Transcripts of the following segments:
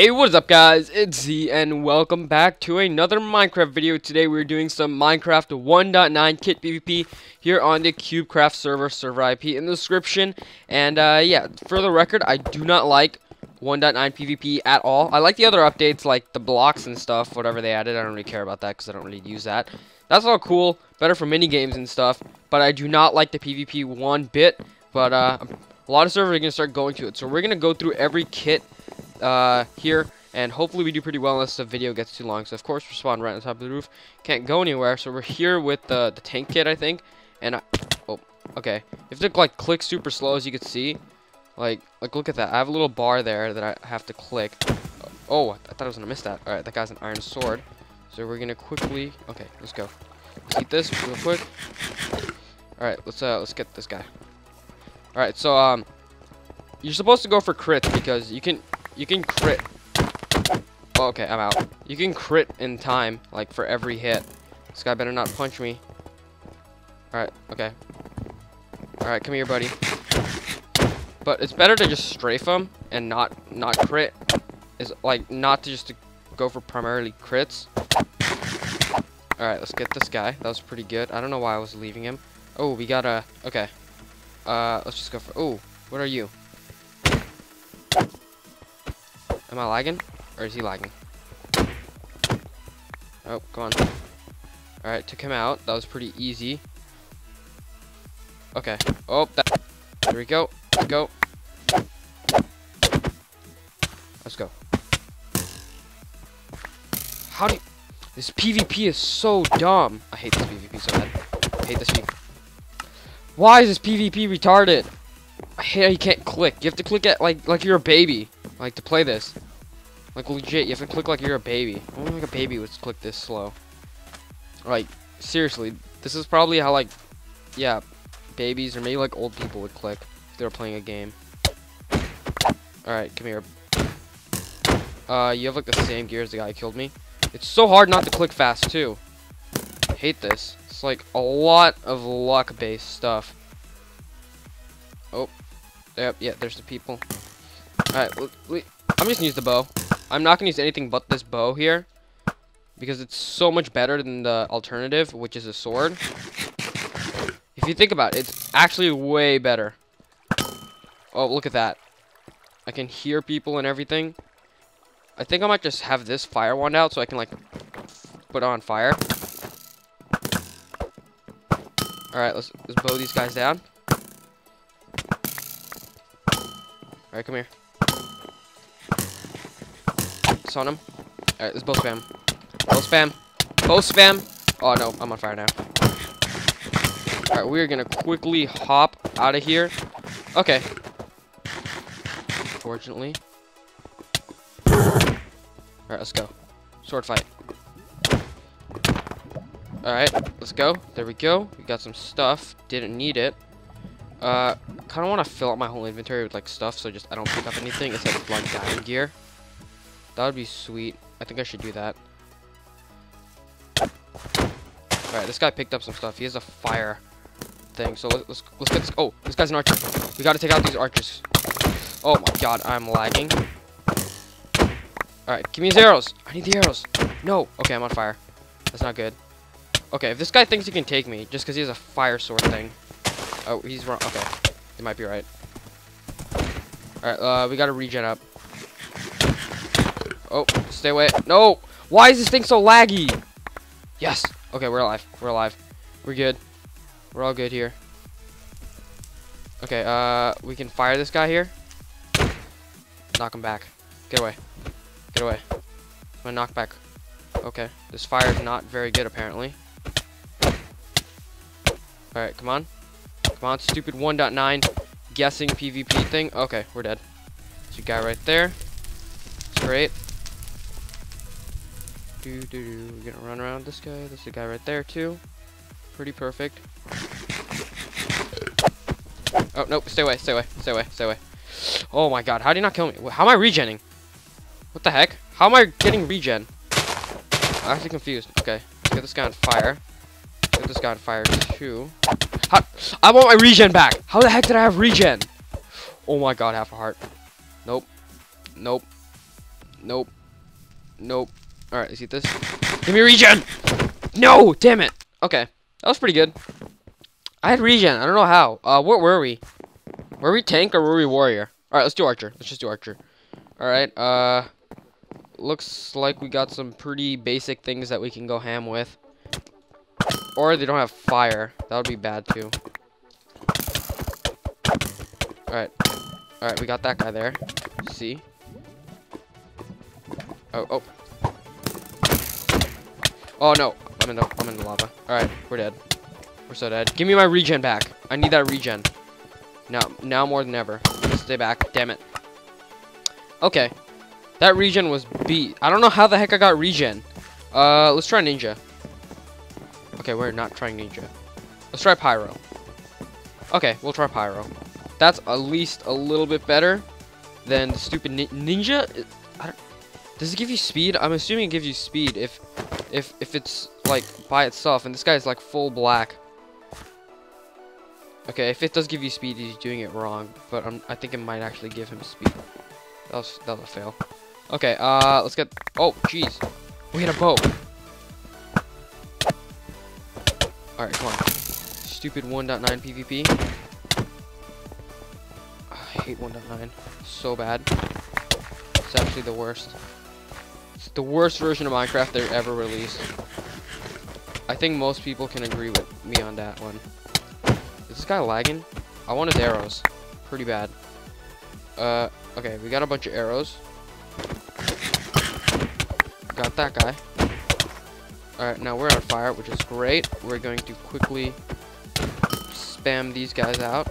Hey, what is up guys? It's Z and welcome back to another Minecraft video. Today we're doing some Minecraft 1.9 kit PvP here on the CubeCraft server, server IP in the description. And uh, yeah, for the record, I do not like 1.9 PvP at all. I like the other updates like the blocks and stuff, whatever they added. I don't really care about that because I don't really use that. That's all cool, better for mini games and stuff, but I do not like the PvP one bit. But uh, a lot of servers are going to start going to it. So we're going to go through every kit uh, here, and hopefully we do pretty well unless the video gets too long. So of course we spawn right on top of the roof, can't go anywhere. So we're here with the the tank kit, I think, and I, oh, okay. If to like click super slow, as you can see. Like, like look at that. I have a little bar there that I have to click. Oh, I thought I was gonna miss that. All right, that guy's an iron sword. So we're gonna quickly. Okay, let's go. Let's eat this real quick. All right, let's uh let's get this guy. All right, so um, you're supposed to go for crits because you can you can crit. Oh, okay, I'm out. You can crit in time, like for every hit. This guy better not punch me. Alright, okay. Alright, come here, buddy. But it's better to just strafe him and not not crit. Is like not to just to go for primarily crits. Alright, let's get this guy. That was pretty good. I don't know why I was leaving him. Oh, we got a okay. Uh let's just go for oh, what are you? Am I lagging? Or is he lagging? Oh, come on. Alright, took him out. That was pretty easy. Okay. Oh, that. There we go. Go. Let's go. How do you... This PvP is so dumb. I hate this PvP so bad. I hate this PvP. Why is this PvP retarded? I hate how you can't click. You have to click at like like you're a baby. Like, to play this. Like, legit, you have to click like you're a baby. Only like a baby would click this slow. Like, seriously, this is probably how, like, yeah, babies or maybe, like, old people would click if they were playing a game. Alright, come here. Uh, you have, like, the same gear as the guy who killed me. It's so hard not to click fast, too. Hate this. It's, like, a lot of luck-based stuff. Oh. Yep, yeah, there's the people. Alright, I'm just gonna use the bow. I'm not gonna use anything but this bow here. Because it's so much better than the alternative, which is a sword. If you think about it, it's actually way better. Oh, look at that. I can hear people and everything. I think I might just have this fire wand out so I can, like, put on fire. Alright, let's, let's bow these guys down. Alright, come here on him. Alright, let's both spam. Both spam. Both spam. Oh no, I'm on fire now. Alright, we're gonna quickly hop out of here. Okay. Fortunately. Alright, let's go. Sword fight. Alright, let's go. There we go. We got some stuff. Didn't need it. Uh, kind of want to fill up my whole inventory with, like, stuff so just I don't pick up anything except, like, diamond gear. That would be sweet. I think I should do that. Alright, this guy picked up some stuff. He has a fire thing. So let's, let's, let's get this. Oh, this guy's an archer. We gotta take out these archers. Oh my god, I'm lagging. Alright, give me his arrows. I need the arrows. No. Okay, I'm on fire. That's not good. Okay, if this guy thinks he can take me just because he has a fire sword thing. Oh, he's wrong. Okay. He might be right. Alright, uh, we gotta regen up. Oh, stay away. No! Why is this thing so laggy? Yes! Okay, we're alive. We're alive. We're good. We're all good here. Okay, uh, we can fire this guy here. Knock him back. Get away. Get away. I'm gonna knock back. Okay, this fire is not very good, apparently. Alright, come on. Come on, stupid 1.9 guessing PvP thing. Okay, we're dead. There's a guy right there. Great. Do, do, do. We're gonna run around this guy. There's a guy right there, too. Pretty perfect. Oh, nope. Stay away. Stay away. Stay away. Stay away. Oh my god. How did he not kill me? How am I regenning? What the heck? How am I getting regen? I'm actually confused. Okay. Let's get this guy on fire. Get this guy on fire, too. How I want my regen back! How the heck did I have regen? Oh my god, half a heart. Nope. Nope. Nope. Nope. Alright, let's eat this. Give me regen! No! Damn it! Okay. That was pretty good. I had regen. I don't know how. Uh, where were we? Were we tank or were we warrior? Alright, let's do archer. Let's just do archer. Alright, uh... Looks like we got some pretty basic things that we can go ham with. Or they don't have fire. That would be bad too. Alright. Alright, we got that guy there. See? Oh, oh. Oh no. I'm in the I'm in the lava. Alright, we're dead. We're so dead. Give me my regen back. I need that regen. Now now more than ever. Stay back. Damn it. Okay. That regen was beat. I don't know how the heck I got regen. Uh, let's try ninja. Okay, we're not trying ninja. Let's try pyro. Okay, we'll try pyro. That's at least a little bit better than the stupid ni ninja. does it give you speed? I'm assuming it gives you speed if, if, if it's like by itself. And this guy is like full black. Okay, if it does give you speed, he's doing it wrong. But I'm, I think it might actually give him speed. That was that was a fail. Okay, uh, let's get... Oh, jeez. We hit a boat. Alright, come on. Stupid 1.9 PvP. I hate 1.9. So bad. It's actually the worst. The worst version of Minecraft they ever released. I think most people can agree with me on that one. Is this guy lagging? I wanted arrows. Pretty bad. Uh, okay, we got a bunch of arrows. Got that guy. Alright, now we're on fire, which is great. We're going to quickly spam these guys out.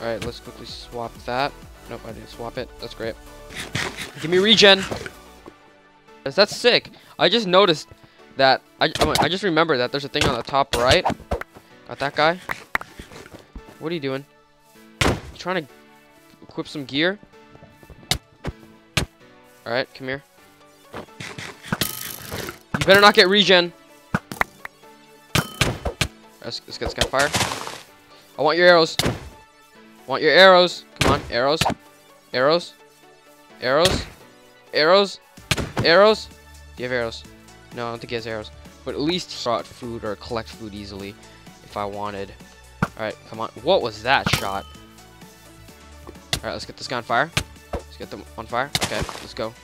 Alright, let's quickly swap that. Nope, I didn't swap it. That's great. Give me regen! That's sick. I just noticed that... I, I just remember that there's a thing on the top right. Got that guy. What are you doing? You trying to equip some gear? Alright, come here. You better not get regen. Let's, let's get this guy fire. I want your arrows. I want your arrows. Come on, arrows. Arrows. Arrows. Arrows. Arrows. Do you have arrows? No, I don't think he has arrows. But at least brought food or collect food easily if I wanted. Alright, come on. What was that shot? Alright, let's get this guy on fire. Let's get them on fire. Okay, let's go.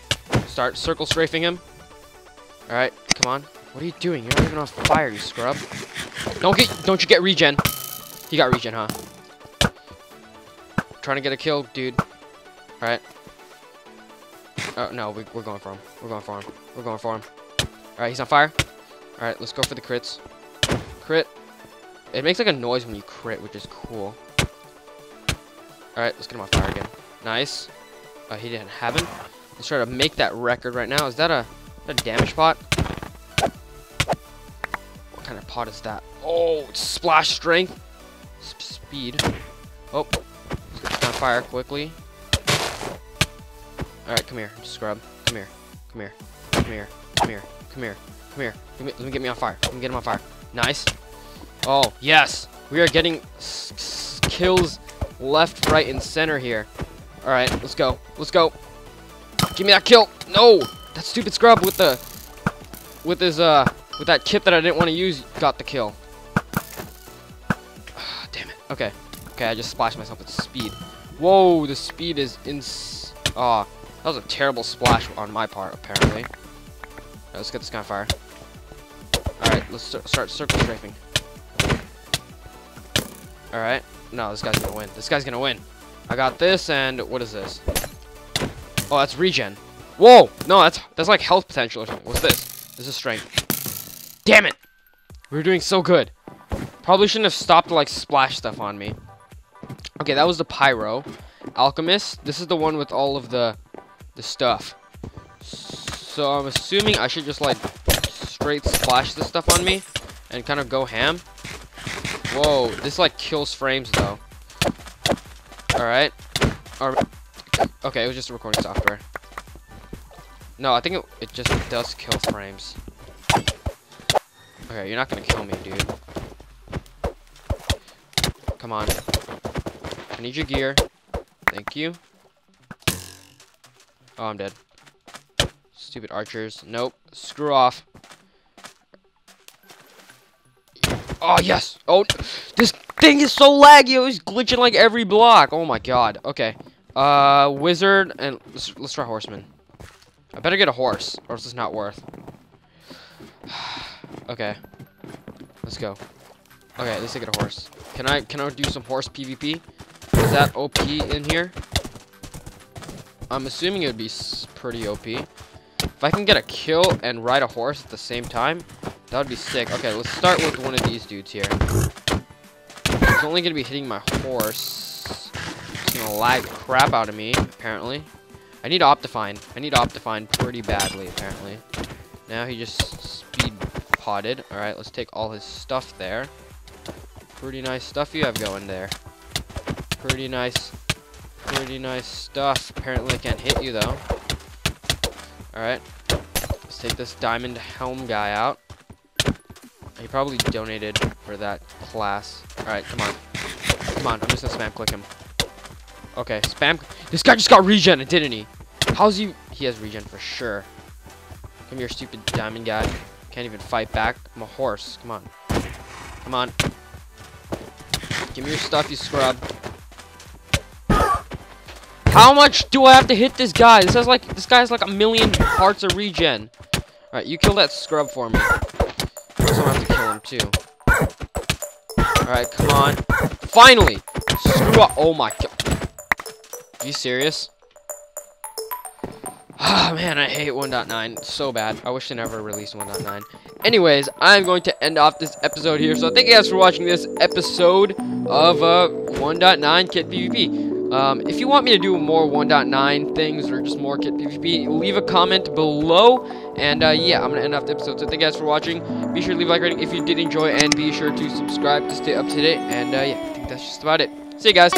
Start circle strafing him. Alright, come on. What are you doing? You're not even on fire, you scrub. Don't get don't you get regen. He got regen, huh? Trying to get a kill, dude. Alright. Oh, no, we, we're going for him. We're going for him. We're going for him. Alright, he's on fire. Alright, let's go for the crits. Crit. It makes like a noise when you crit, which is cool. Alright, let's get him on fire again. Nice. Uh, he didn't have him. Let's try to make that record right now. Is that a, a damage pot? What kind of pot is that? Oh, it's splash strength. S speed. Oh, let's get on fire quickly. Alright, come here, scrub. Come here. Come here. Come here. Come here. Come here. Come here. Let me get me on fire. Let me get him on fire. Nice. Oh, yes. We are getting kills left, right, and center here. Alright, let's go. Let's go. Give me that kill. No! That stupid scrub with the... With his, uh... With that kit that I didn't want to use got the kill. Damn it. Okay. Okay, I just splashed myself with speed. Whoa, the speed is ins... Aw. Oh, that was a terrible splash on my part, apparently. Right, let's get this guy on fire. Alright, let's start circle strafing. Alright. No, this guy's gonna win. This guy's gonna win. I got this, and what is this? Oh, that's regen. Whoa! No, that's that's like health potential or something. What's this? This is strength. Damn it! We are doing so good. Probably shouldn't have stopped to like splash stuff on me. Okay, that was the pyro. Alchemist. This is the one with all of the the stuff. So I'm assuming I should just like straight splash this stuff on me and kind of go ham. Whoa, this like kills frames though. Alright. Or, okay, it was just a recording software. No, I think it, it just does kill frames. Okay, you're not gonna kill me, dude. Come on. I need your gear. Thank you. Oh, I'm dead. stupid archers. Nope. Screw off. Oh, yes. Oh, this thing is so laggy. It was glitching like every block. Oh, my God. Okay. Uh, wizard, and let's, let's try horseman. I better get a horse, or else it's not worth. okay. Let's go. Okay, at least I get a horse. Can I, can I do some horse PvP? Is that OP in here? I'm assuming it would be pretty OP. If I can get a kill and ride a horse at the same time, that would be sick. Okay, let's start with one of these dudes here. He's only going to be hitting my horse. He's going to lag crap out of me, apparently. I need Optifine. I need Optifine pretty badly, apparently. Now he just speed potted. Alright, let's take all his stuff there. Pretty nice stuff you have going there. Pretty nice. Pretty nice stuff. Apparently can't hit you, though. Alright. Let's take this diamond helm guy out. He probably donated for that class. Alright, come on. Come on, I'm just gonna spam click him. Okay, spam. This guy just got regen, didn't he? How's he? He has regen for sure. Come here, stupid diamond guy. Can't even fight back. I'm a horse. Come on. Come on. Give me your stuff, you scrub. How much do I have to hit this guy? This has like this guy has like a million hearts of regen. Alright, you kill that scrub for me. So I have to kill him too. Alright, come on. Finally! Screw up. Oh my god. Are you serious? Ah, man, I hate 1.9 so bad. I wish they never released 1.9. Anyways, I'm going to end off this episode here. So thank you guys for watching this episode of uh, 1.9 Kit PvP. Um, if you want me to do more 1.9 things or just more Kit PvP, leave a comment below. And uh, yeah, I'm going to end off the episode. So thank you guys for watching. Be sure to leave a like rating if you did enjoy. And be sure to subscribe to stay up to date. And uh, yeah, I think that's just about it. See you guys.